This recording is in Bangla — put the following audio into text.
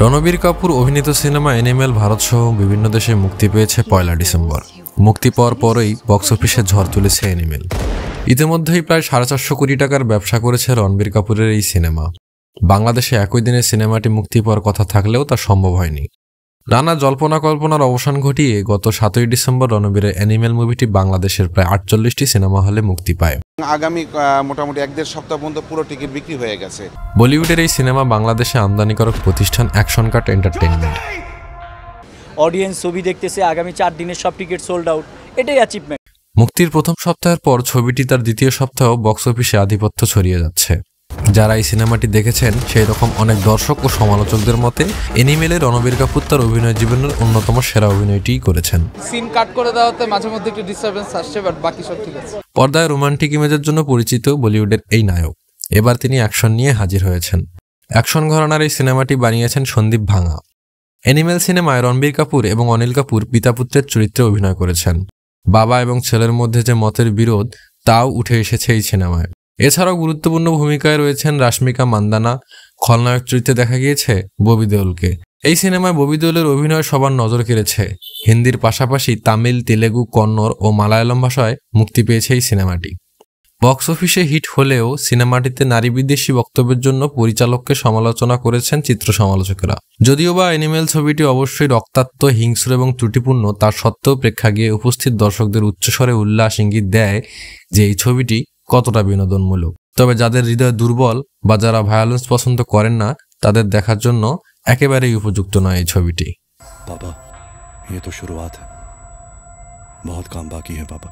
রণবীর কাপুর অভিনীত সিনেমা অ্যানিমেল ভারতসহ বিভিন্ন দেশে মুক্তি পেয়েছে পয়লা ডিসেম্বর। মুক্তি পাওয়ার পরেই বক্স অফিসে ঝড় তুলেছে এনিম্যাল। ইতিমধ্যেই প্রায় সাড়ে চারশো কোটি টাকার ব্যবসা করেছে রণবীর কাপুরের এই সিনেমা। বাংলাদেশে একই দিনে সিনেমাটি মুক্তি পাওয়ার কথা থাকলেও তা সম্ভব হয়নি। নানা জল্পনা কল্পনার অবসান ঘটিয়ে গত সাতই ডিসেম্বর রণবীরের অ্যানিমেল মুভিটি বাংলাদেশের প্রায় আটচল্লিশটি সিনেমা হলে মুক্তি পায়। আগামী আহ, মোটামুটি এক দেড় সপ্তাহ পর্যন্ত পুরো টিকিট বিক্রি হয়ে গেছে। বলিউডের এই সিনেমা বাংলাদেশে আমদানিকারক প্রতিষ্ঠান অ্যাকশন কাট এন্টারটেনমেন্ট অডিয়েন্স ছবি দেখতেছে আগামী চার দিনের সব টিকিট সোল্ড আউট এটাই অ্যাচিভমেন্ট মুক্তির প্রথম সপ্তাহের পর ছবিটি তার দ্বিতীয় সপ্তাহ বক্স অফিসে আধিপত্য ছড়িয়ে যাচ্ছে। যারা এই সিনেমাটি দেখেছেন সেই রকম অনেক দর্শক ও সমালোচকদের মতে এনিমেলে রণবীর কাপুর তার অভিনয় জীবনের অন্যতম সেরা অভিনয়টিই করেছেন। সিন কাট করে দেওয়াতে মাঝে মধ্যে একটু ডিস্টারবেন্স আসছে বাট বাকি সব ঠিক আছে। পর্দায় রোমান্টিক ইমেজের জন্য পরিচিত বলিউডের এই নায়ক। এবার তিনি অ্যাকশন নিয়ে হাজির হয়েছেন। অ্যাকশন ঘরানার এই সিনেমাটি বানিয়েছেন সন্দীপ ভাঙা। অ্যানিমেল সিনেমায় রণবীর কাপুর এবং অনিল কাপুর পিতাপুত্রের চরিত্রে অভিনয় করেছেন। বাবা এবং ছেলের মধ্যে যে মতের বিরোধ তাও উঠে এসেছে এই সিনেমায়। এছাড়াও গুরুত্বপূর্ণ ভূমিকায় রয়েছেন রাশ্মিকা মান্দানা, খলনায়ক চরিত্রে দেখা গিয়েছে ববি দেওলকে। এই সিনেমায় ববি দেওলের অভিনয় সবার নজর কেড়েছে। হিন্দির পাশাপাশি তামিল, তেলেগু, কন্নড় ও মালায়ালম ভাষায় মুক্তি পেয়েছে এই সিনেমাটি। বক্স অফিসে হিট হলেও সিনেমাটিতে নারী বিদ্বেষী বক্তব্যের জন্য পরিচালককে সমালোচনা করেছেন চিত্র সমালোচকেরা। যদিও বা অ্যানিমেল ছবিটি অবশ্যই রক্তাক্ত, হিংস্র এবং ত্রুটিপূর্ণ, তার সত্ত্বেও প্রেক্ষাগৃহে উপস্থিত দর্শকদের উচ্চস্বরে উল্লাস ইঙ্গিত দেয় যে এই ছবিটি কতটা বিনোদনমূলক তবে যাদের হৃদয় দুর্বল বা যারা ভায়োলেন্স পছন্দ করেন না তাদের দেখার জন্য একেবারেই উপযুক্ত নয় এই ছবিটি पापा ये तो शुरुआत है बहुत काम बाकी है पापा